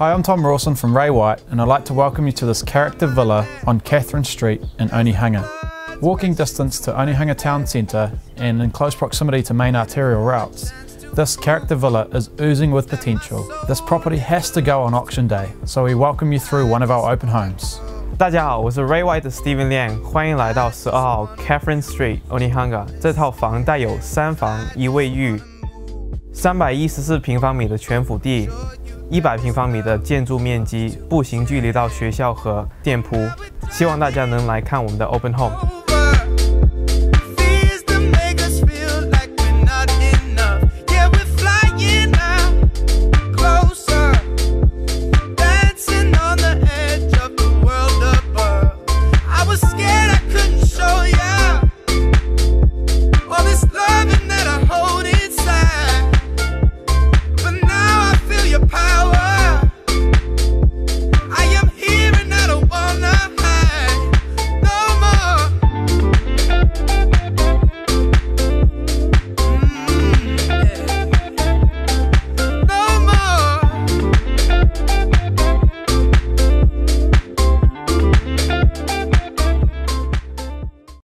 Hi, I'm Tom Rawson from Ray White, and I'd like to welcome you to this character villa on Catherine Street in Onehunga. Walking distance to Onehunga town centre and in close proximity to main arterial routes, this character villa is oozing with potential. This property has to go on auction day, so we welcome you through one of our open homes. 大家好，我是 Ray White 的 Steven Liang，欢迎来到十二号 Catherine Street Onehunga。这套房带有三房一卫浴。三百一十四平方米的全府地。一百平方米的建筑面积，步行距离到学校和店铺，希望大家能来看我们的 Open Home。